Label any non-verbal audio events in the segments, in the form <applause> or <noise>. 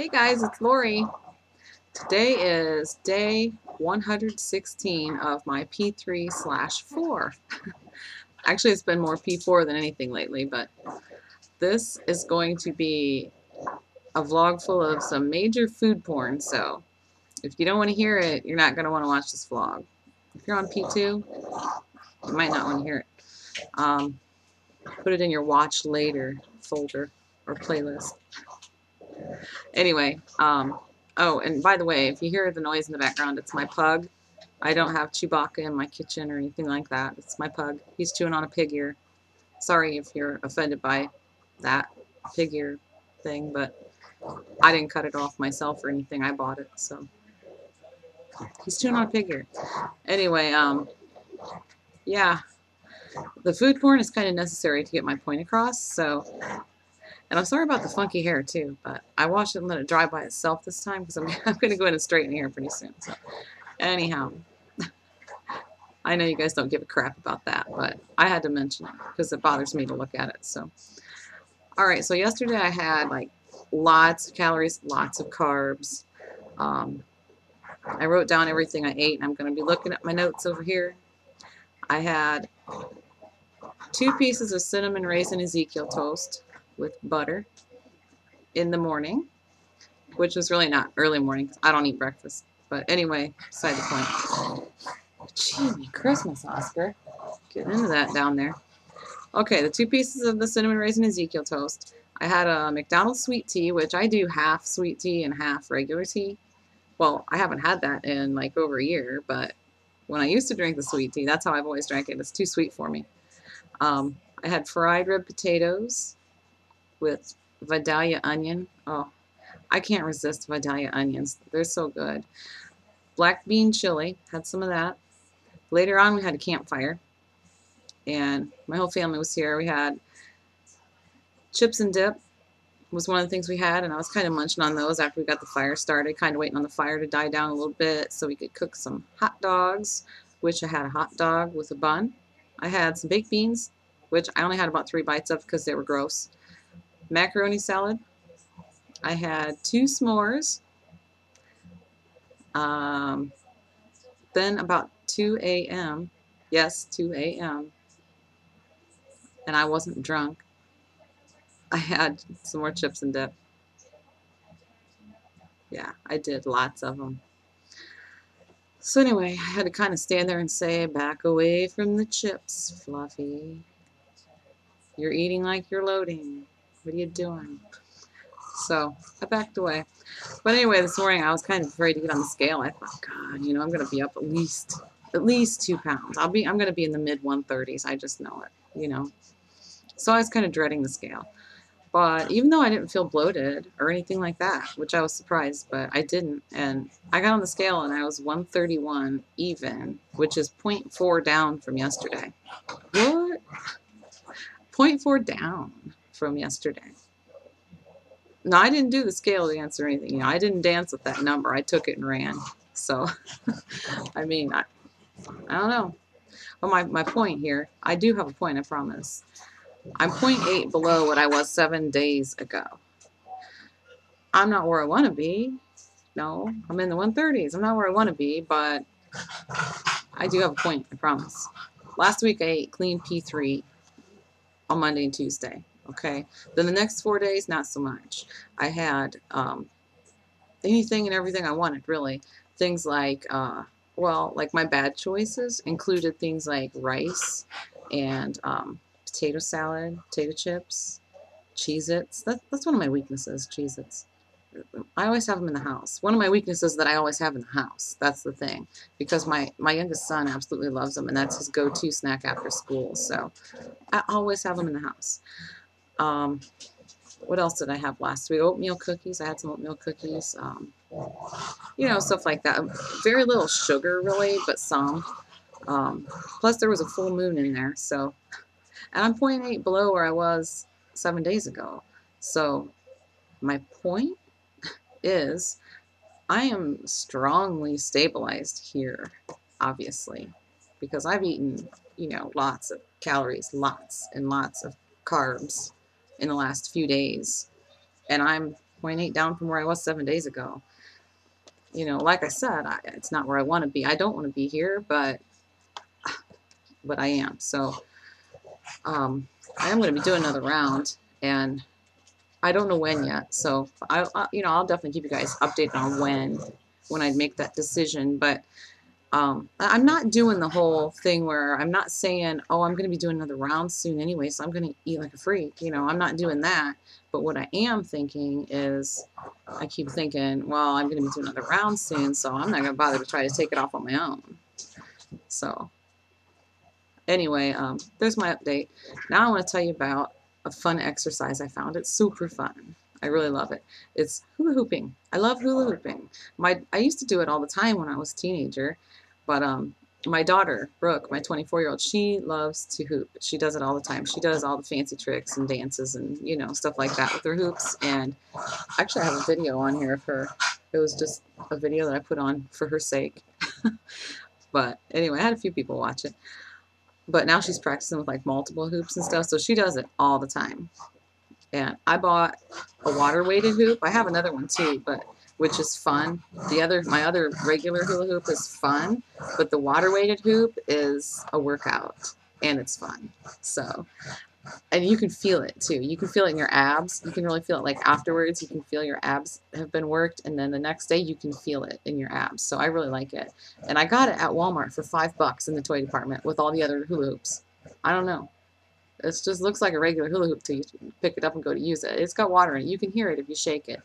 Hey guys, it's Lori. Today is day 116 of my P3 slash 4. <laughs> Actually, it's been more P4 than anything lately, but this is going to be a vlog full of some major food porn, so if you don't want to hear it, you're not going to want to watch this vlog. If you're on P2, you might not want to hear it. Um, put it in your watch later folder or playlist. Anyway, um, oh, and by the way, if you hear the noise in the background, it's my pug. I don't have Chewbacca in my kitchen or anything like that. It's my pug. He's chewing on a pig ear. Sorry if you're offended by that pig ear thing, but I didn't cut it off myself or anything. I bought it, so. He's chewing on a pig ear. Anyway, um, yeah. The food porn is kind of necessary to get my point across, so and I'm sorry about the funky hair too, but I washed it and let it dry by itself this time because I'm, <laughs> I'm going to go in and straighten hair pretty soon. So anyhow, <laughs> I know you guys don't give a crap about that, but I had to mention it because it bothers me to look at it. So, all right. So yesterday I had like lots of calories, lots of carbs. Um, I wrote down everything I ate, and I'm going to be looking at my notes over here. I had two pieces of cinnamon raisin Ezekiel toast with butter in the morning, which was really not early morning because I don't eat breakfast. But anyway, beside the point. Gee, Christmas, Oscar. Getting into that down there. Okay, the two pieces of the cinnamon raisin Ezekiel toast. I had a McDonald's sweet tea, which I do half sweet tea and half regular tea. Well, I haven't had that in like over a year, but when I used to drink the sweet tea, that's how I've always drank it. It's too sweet for me. Um, I had fried red potatoes, with Vidalia onion. Oh, I can't resist Vidalia onions. They're so good. Black bean chili, had some of that. Later on, we had a campfire, and my whole family was here. We had chips and dip was one of the things we had, and I was kind of munching on those after we got the fire started, kind of waiting on the fire to die down a little bit so we could cook some hot dogs, which I had a hot dog with a bun. I had some baked beans, which I only had about three bites of because they were gross macaroni salad. I had two s'mores. Um, then about 2 a.m., yes, 2 a.m., and I wasn't drunk, I had some more chips and dip. Yeah, I did lots of them. So anyway, I had to kind of stand there and say, back away from the chips, Fluffy. You're eating like you're loading. What are you doing? So I backed away. But anyway, this morning I was kind of afraid to get on the scale. I thought, God, you know, I'm going to be up at least at least two pounds. I'll be I'm going to be in the mid 130s. I just know it, you know. So I was kind of dreading the scale. But even though I didn't feel bloated or anything like that, which I was surprised, but I didn't. And I got on the scale and I was 131 even, which is 0.4 down from yesterday. What? 0.4 down from yesterday. No, I didn't do the scale dance or anything. You know, I didn't dance with that number. I took it and ran. So, <laughs> I mean, I, I don't know. But my, my point here, I do have a point, I promise. I'm 0.8 below what I was seven days ago. I'm not where I want to be. No, I'm in the 130s. I'm not where I want to be, but I do have a point, I promise. Last week I ate clean P3 on Monday and Tuesday. Okay. Then the next four days, not so much. I had um, anything and everything I wanted, really. Things like, uh, well, like my bad choices included things like rice and um, potato salad, potato chips, Cheez-Its. That, that's one of my weaknesses, Cheez-Its. I always have them in the house. One of my weaknesses that I always have in the house. That's the thing. Because my, my youngest son absolutely loves them, and that's his go-to snack after school. So I always have them in the house. Um, what else did I have last week? Oatmeal cookies. I had some oatmeal cookies. Um, you know, stuff like that. Very little sugar, really, but some. Um, plus, there was a full moon in there. So, and I'm 0.8 below where I was seven days ago. So, my point is I am strongly stabilized here, obviously, because I've eaten, you know, lots of calories, lots and lots of carbs in the last few days. And I'm 0.8 down from where I was seven days ago. You know, like I said, I, it's not where I want to be. I don't want to be here, but <sighs> but I am. So um, I am going to be doing another round, and I don't know when yet. So I, I, you know, I'll definitely keep you guys updated on when when I make that decision. But um, I'm not doing the whole thing where I'm not saying, oh, I'm going to be doing another round soon anyway, so I'm going to eat like a freak. You know, I'm not doing that. But what I am thinking is, I keep thinking, well, I'm going to be doing another round soon, so I'm not going to bother to try to take it off on my own. So, anyway, um, there's my update. Now I want to tell you about a fun exercise I found. It's super fun. I really love it. It's hula hooping. I love hula hooping. My I used to do it all the time when I was a teenager, but um, my daughter Brooke, my 24 year old, she loves to hoop. She does it all the time. She does all the fancy tricks and dances and you know stuff like that with her hoops. And actually, I have a video on here of her. It was just a video that I put on for her sake. <laughs> but anyway, I had a few people watch it. But now she's practicing with like multiple hoops and stuff, so she does it all the time. And I bought a water weighted hoop. I have another one too, but which is fun. The other, my other regular hula hoop is fun, but the water weighted hoop is a workout and it's fun. So, and you can feel it too. You can feel it in your abs. You can really feel it like afterwards. You can feel your abs have been worked, and then the next day you can feel it in your abs. So I really like it. And I got it at Walmart for five bucks in the toy department with all the other hula hoops. I don't know. It just looks like a regular hula hoop till you pick it up and go to use it. It's got water in it. You can hear it if you shake it.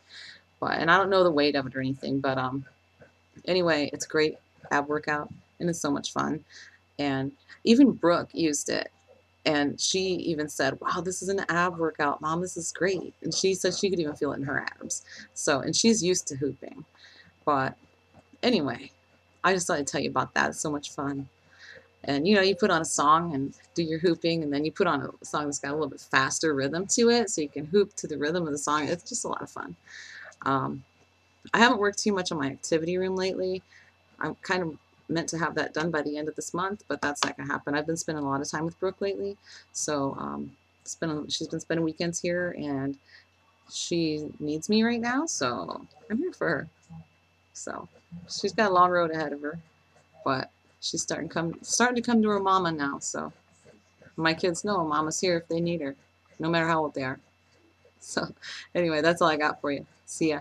But and I don't know the weight of it or anything, but um anyway, it's a great ab workout and it's so much fun. And even Brooke used it and she even said, "Wow, this is an ab workout, mom. This is great." And she said she could even feel it in her abs. So, and she's used to hooping. But anyway, I just thought I'd tell you about that. It's so much fun. And you know, you put on a song and do your hooping, and then you put on a song that's got a little bit faster rhythm to it, so you can hoop to the rhythm of the song. It's just a lot of fun. Um, I haven't worked too much on my activity room lately. I'm kind of meant to have that done by the end of this month, but that's not to happen. I've been spending a lot of time with Brooke lately, so um, spending, she's been spending weekends here, and she needs me right now, so I'm here for her. So she's got a long road ahead of her, but she's starting come starting to come to her mama now. So my kids know mama's here if they need her, no matter how old they are. So anyway, that's all I got for you. See ya.